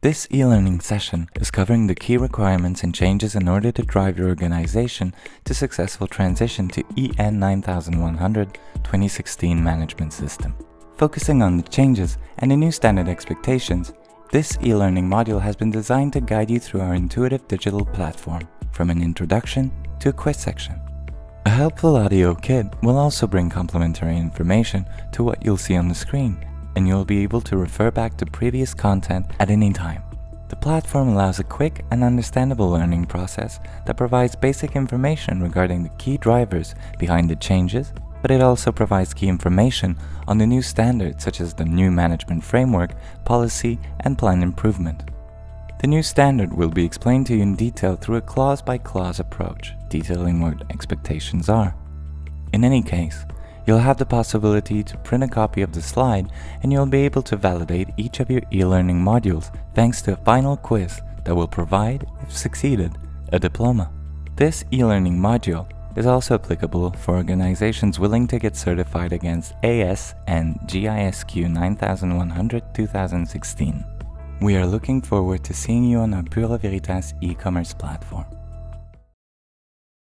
This e-learning session is covering the key requirements and changes in order to drive your organization to successful transition to EN 9100 2016 management system. Focusing on the changes and the new standard expectations, this e-learning module has been designed to guide you through our intuitive digital platform, from an introduction to a quiz section. A helpful audio kit will also bring complementary information to what you'll see on the screen and you'll be able to refer back to previous content at any time. The platform allows a quick and understandable learning process that provides basic information regarding the key drivers behind the changes, but it also provides key information on the new standards such as the new management framework, policy, and plan improvement. The new standard will be explained to you in detail through a clause by clause approach, detailing what expectations are. In any case, You'll have the possibility to print a copy of the slide and you'll be able to validate each of your e-learning modules thanks to a final quiz that will provide, if succeeded, a diploma. This e-learning module is also applicable for organizations willing to get certified against AS and JISQ 9100-2016. We are looking forward to seeing you on our Bureau Veritas e-commerce platform.